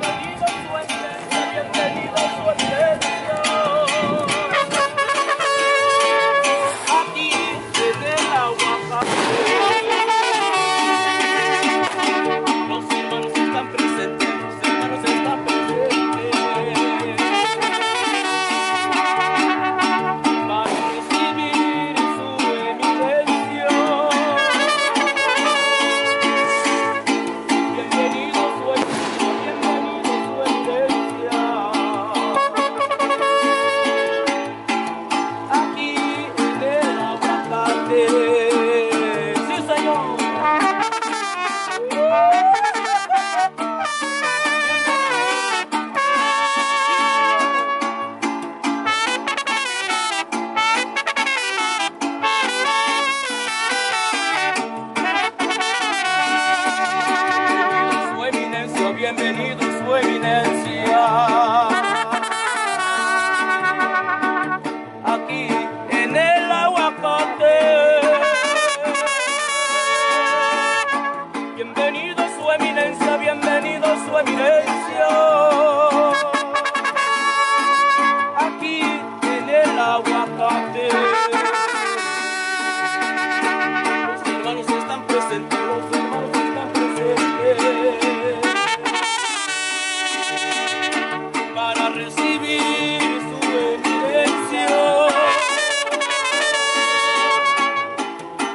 Bienvenido su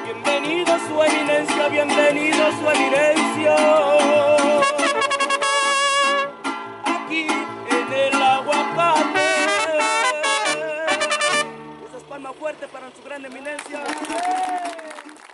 Bienvenido su eminencia, bienvenido. palma fuerte para su gran eminencia. ¡Eh!